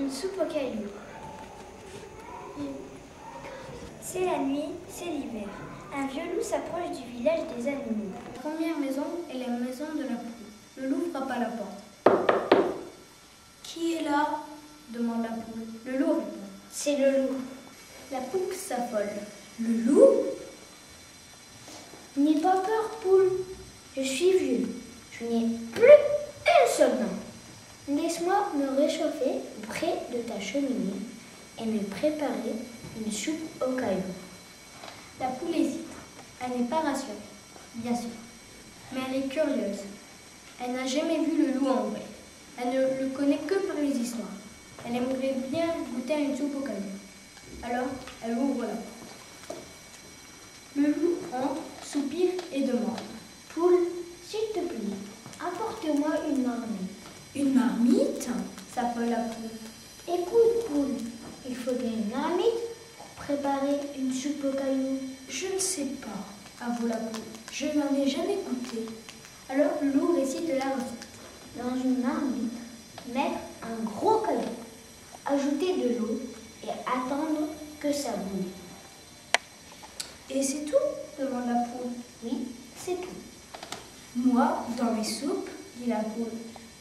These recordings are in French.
Une soupe aux cailloux. C'est la nuit, c'est l'hiver. Un vieux loup s'approche du village des animaux. La première maison est la maison de la poule. Le loup frappe à la porte. Qui est là? demande la poule. Le loup répond. C'est le loup. La poule s'affole. Le loup? N'aie pas peur, poule. Je suis vieux. Je n'ai plus une seule dent. Laisse-moi me réchauffer près de ta cheminée et me préparer une soupe au caillou. La poule hésite. Elle n'est pas rassurée, bien sûr. Mais elle est curieuse. Elle n'a jamais vu le loup en vrai. Elle ne le connaît que par les histoires. Elle aimerait bien goûter à une soupe au caillou. Alors, elle ouvre la porte. Le loup entre, soupire et demande. Poule, s'il te plaît, apporte-moi une marmite. S'appelle la poule. Écoute, poule, il faudrait une marmite pour préparer une soupe au caillou. Je ne sais pas, avoue la poule. Je n'en ai jamais goûté. Alors le loup récite la recette. Dans une marmite, mettre un gros caillou, ajouter de l'eau et attendre que ça boule. Et c'est tout demande la poule. Oui, c'est tout. Moi, dans mes soupes, dit la poule,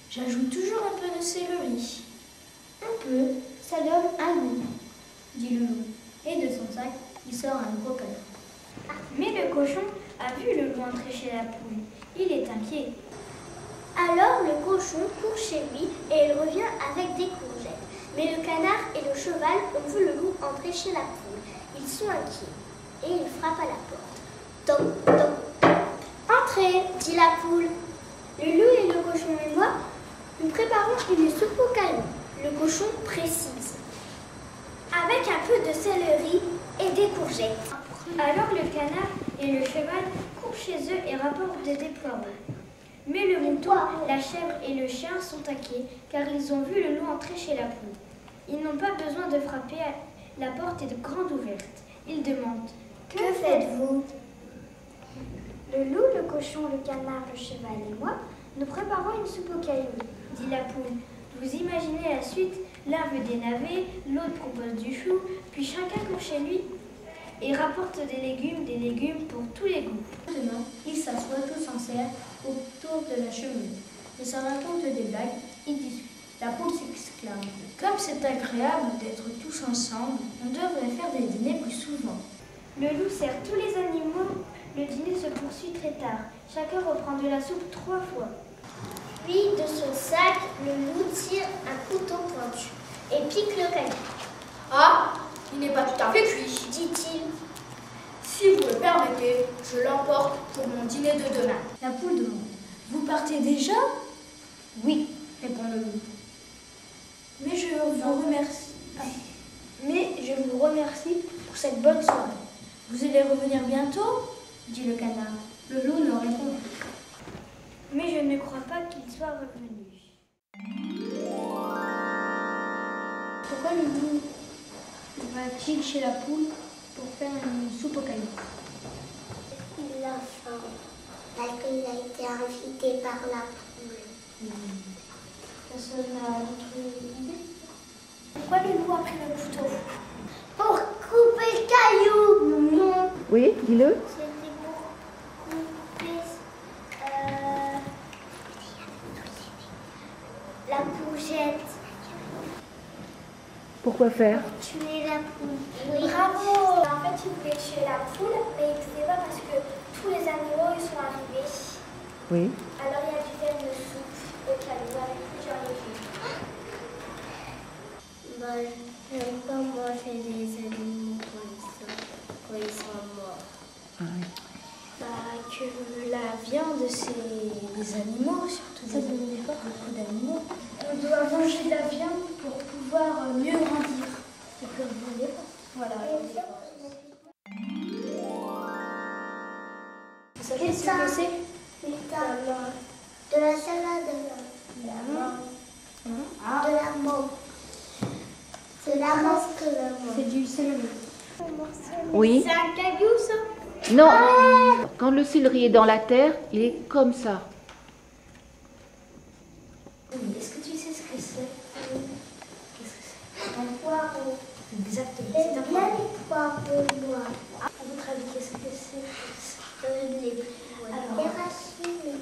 j'ajoute toujours un peu de céleri. Un peu, ça donne un goût. dit le loup. Et de son sac, il sort un gros caillou. Mais le cochon a vu le loup entrer chez la poule. Il est inquiet. Alors le cochon court chez lui et il revient avec des courgettes. Mais le canard et le cheval ont vu le loup entrer chez la poule. Ils sont inquiets et ils frappent à la porte. Entrez, dit la poule. Le loup et le cochon et moi, nous préparons une soupe au caillou. Le cochon précise. Avec un peu de céleri et des courgettes. Alors le canard et le cheval courent chez eux et rapportent des poireaux. Mais le mouton, la chèvre et le chien sont inquiets car ils ont vu le loup entrer chez la poule. Ils n'ont pas besoin de frapper, la porte est grande ouverte. Ils demandent Que faites-vous? Le loup, le cochon, le canard, le cheval et moi, nous préparons une soupe au caillou, dit la poule. Vous imaginez la suite L'un veut des navets, l'autre propose du chou, puis chacun court chez lui et rapporte des légumes, des légumes pour tous les goûts. Maintenant, ils s'assoient tous en cercle autour de la cheminée. Ils se racontent des blagues, ils discutent. La poule s'exclame. Comme c'est agréable d'être tous ensemble, on devrait faire des dîners plus souvent. Le loup sert tous les animaux. Le dîner se poursuit très tard. Chacun reprend de la soupe trois fois. Puis, de son sac, le loup tire un couteau pointu et pique le caillou. Ah, il n'est pas tout à fait cuit, dit-il. Si vous le permettez, je l'emporte pour mon dîner de demain. La poule demande. Vous partez déjà? Oui, répond le loup. Mais je vous remercie. Ah. Mais je vous remercie pour cette bonne soirée. Vous allez revenir bientôt? Dit le canard. Le loup ne répond plus. Mais je ne crois pas qu'il soit revenu. Pourquoi le loup va-t-il chez la poule pour faire une soupe au caillou? Il a faim, parce qu'il a été invité par la poule. Personne n'a d'autre idée? Pourquoi le loup a pris le couteau? Pour couper le caillou Non, Oui, dis-le. Pourquoi faire? Tuer la poule. Bravo En fait, il voulait tuer la poule, mais il ne pouvait pas parce que tous les animaux ils sont arrivés. Oui. Alors il a dû faire une soupe au caillou avec plusieurs légumes. Bah, je n'aime pas manger les animaux quand ils sont, quand ils sont morts. Ah oui. Bah, que la viande, c'est des animaux, surtout des animaux, beaucoup d'animaux. On doit manger de la viande pouvoir euh, mieux grandir. Et que vous voulez pas. Voilà. Vous savez ce que c'est? De la salade. De la menthe. De la menthe. C'est la que la. C'est du céleri. Oui. C'est un caillou, ça? Non. Quand le céleri est dans la terre, il est comme ça. Oui, est-ce que tu sais ce que c'est Qu'est-ce que Un poireau. Exactement. J'aime bien les poireaux, moi. À votre avis, qu'est-ce que c'est euh, les... Alors, Des racines.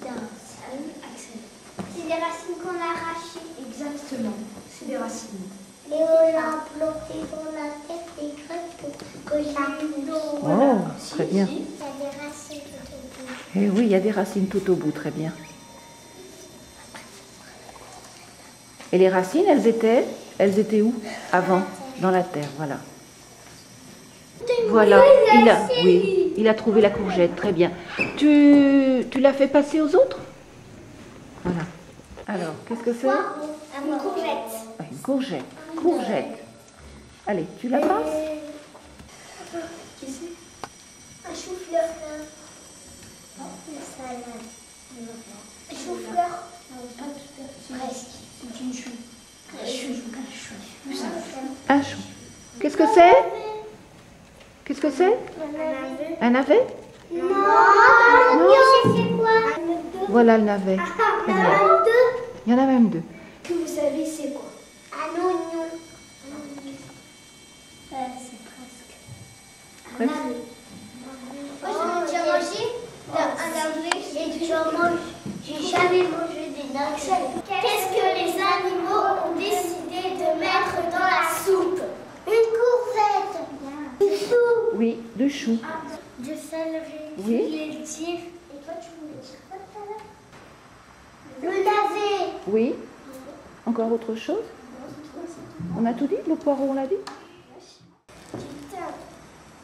Axel. C'est des racines qu'on arrache. Exactement. C'est des racines. Les Olympiques plantés dans la tête des crêpes que j'ai eu d'eau. Oh, très bien. Il y a des racines tout au bout. Eh oui, il y a des racines tout au bout, très bien. Et les racines, elles étaient, elles étaient où Avant, dans la terre, voilà. Voilà, il a, oui, il a trouvé la courgette, très bien. Tu, tu l'as fait passer aux autres? Voilà. Alors, qu'est-ce que c'est? Une courgette. Ah, Une courgette, courgette. Allez, tu la passes? Qui c'est? Un chou-fleur. Une salade. Un chou-fleur. Presque. C'est une chou. Un chou. Un chou. Un chou. Qu'est-ce que c'est Qu'est-ce que c'est Un navet Non, non, quoi. Voilà le navet. Bien. Il y en a même deux. Que vous savez, c'est quoi Un oignon. C'est presque. Ouais. Moi, j'en ai déjà mangé. Un navet. Et tu en manges. J'ai jamais mangé des navets. Qu'est-ce que les animaux ont décidé de mettre dans la soupe Une courgette. Du chou. Oui, deux choux. Du céleri. Oui. Du laitier. Et toi, tu voulais dire quoi tout à l'heure Le navet. Oui. Encore autre chose? On a tout dit? Le poireau, on l'a dit?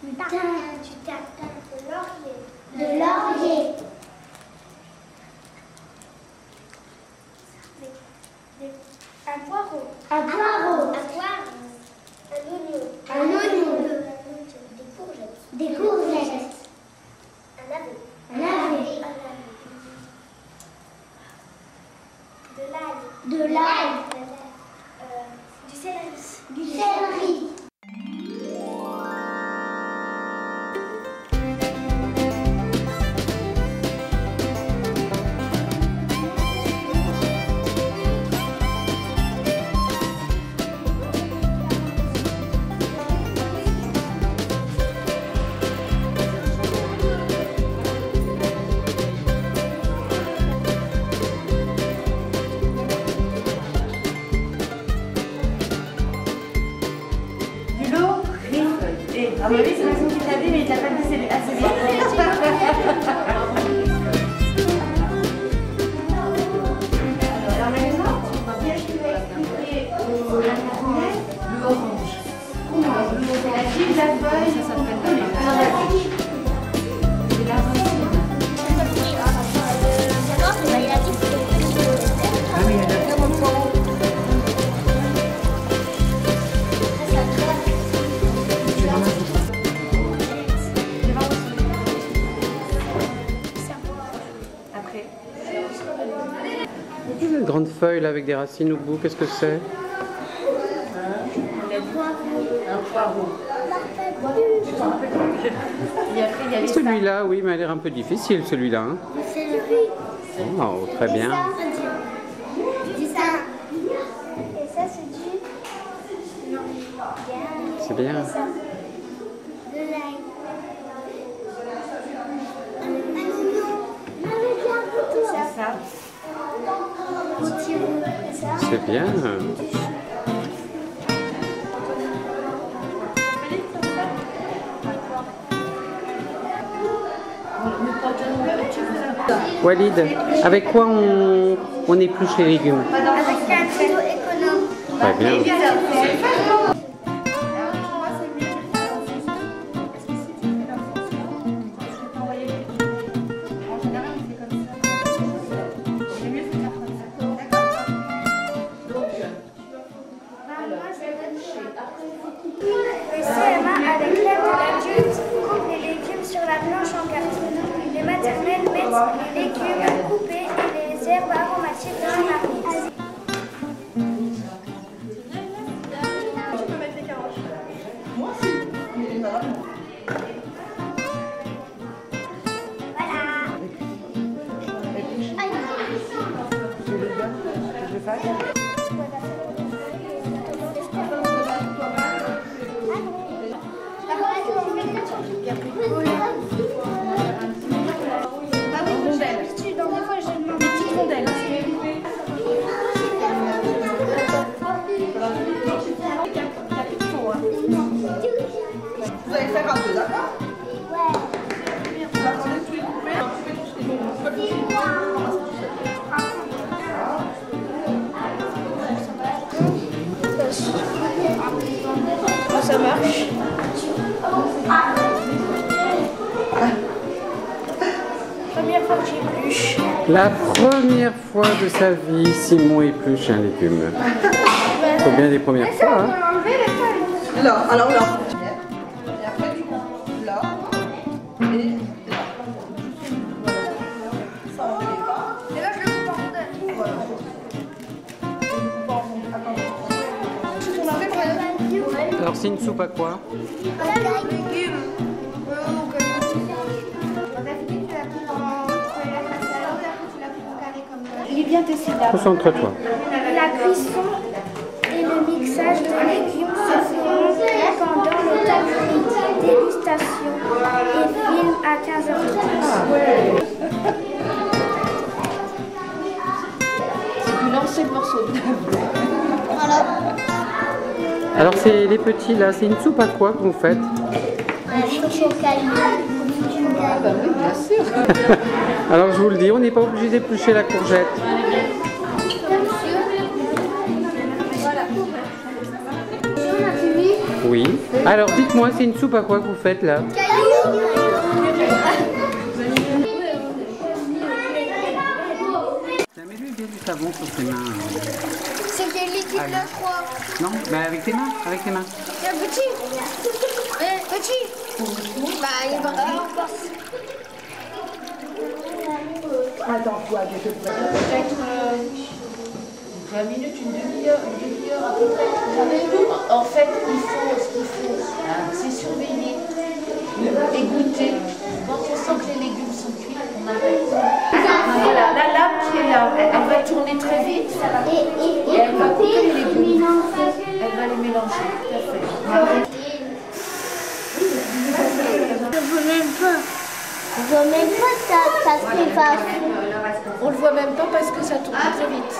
Du thym. Du thym. De laurier. De laurier. Un poireau. Un poireau. Un poire. Un oignon. Un oignon. Des courgettes. Des courgettes. Un navet. Un navet. De l'ail. De l'ail. Euh, du céleri. Du céleri. À mon avis, c'est Maxime qui t'a dit, mais il t'a pas dit c'est assez bien. Feuille là avec des racines au bout, qu'est-ce que c'est? Celui-là, oui, mais elle a l'air un peu difficile celui-là. hein. Oh, très bien. Du thym. Et ça, c'est du. C'est bien. C'est bien. Walid, avec quoi on, on épluche les légumes Avec un couteau économe. Très bien. La planche en carton. Les maternelles mettent les légumes coupés et les herbes aromatiques dans la La première fois de sa vie, Simon épluche un légume. Faut bien des premières fois. Hein. Là, alors là. Et après, tu coupes là. Et là. Et là, je le. Voilà. Près Alors c'est une soupe à quoi? Légumes. Bien. Concentre-toi. La cuisson et le mixage de légumes se feront pendant le temps de dégustation et film à 15h30. Tu lances le morceau. Alors c'est les petits là, c'est une soupe à quoi que vous faites? Bah oui, bien sûr. Alors je vous le dis, on n'est pas obligé d'éplucher la courgette. Alors dites-moi, c'est une soupe à quoi que vous faites là Mets-lui bien du savon sur ses mains. C'est des liquides Allez. de froid. Non, mais avec tes mains, avec tes mains. C'est un petit. Euh, petit. Bah, il va encore. Peut-être euh, 20 minutes, une demi-heure, une demi-heure à peu près. En fait, il faut, ce qu'il faut, hein, c'est surveiller et goûter. Quand on sent que les légumes sont cuits, on arrête. Voilà, la lame qui est là, elle, va tourner très vite Et, elle va couper les légumes. Elle va les mélanger, tout à fait. Je veux même pas. Je veux même pas ça, ça se fait pas. On le voit même pas parce que ça tourne très vite.